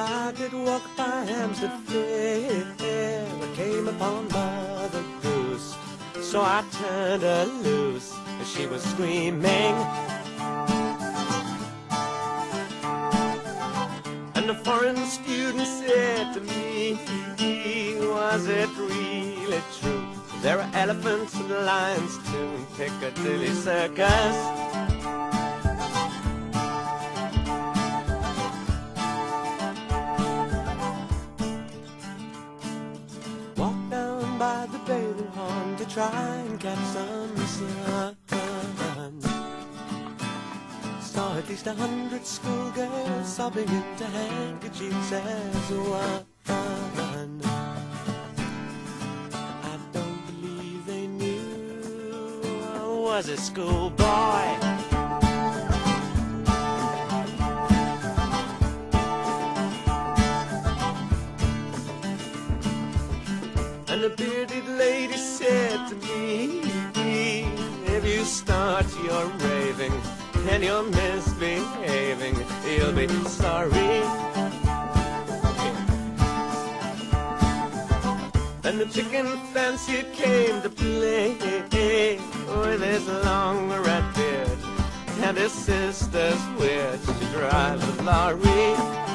I did walk by Hampstead Fair, I came upon Mother Goose. So I turned her loose, and she was screaming. And the foreign student said to me, Was it really true? There are elephants and lions too in Piccadilly Circus. Bathing pond to try and catch some sun. Saw at least a hundred schoolgirls sobbing into handkerchiefs as one. I don't believe they knew I was a schoolboy. And the bearded lady said to me, If you start your raving and you're misbehaving, you'll be sorry. And the chicken fancier came to play with his long red beard and his sister's witch to drive a lorry.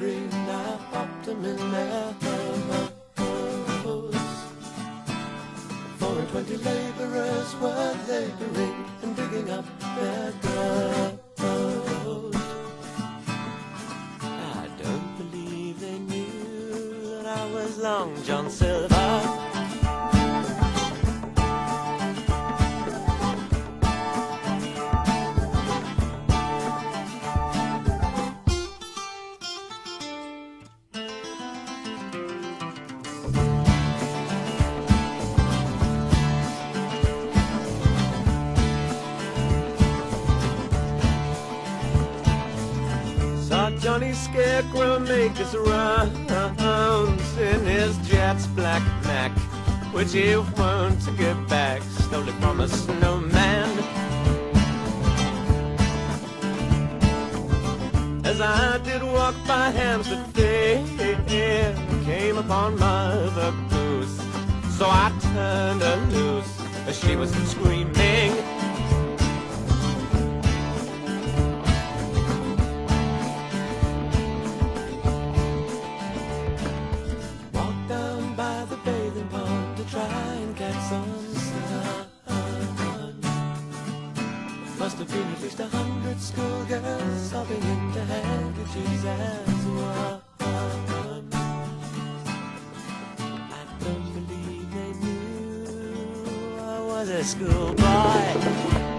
The potting green, I popped him in their hose. Four and twenty laborers were laboring and digging up their gold. I don't believe they knew that I was Long John Silver. Johnny Scarecrow make his rounds in his Jets black Mac, which he won't get back, stole it from a snowman. As I did walk by Hampstead Fair, came upon Mother Goose, so I turned her loose, as she was screaming. At least a hundred schoolgirls sobbing into handkerchiefs as one. I don't believe they knew I was a schoolboy.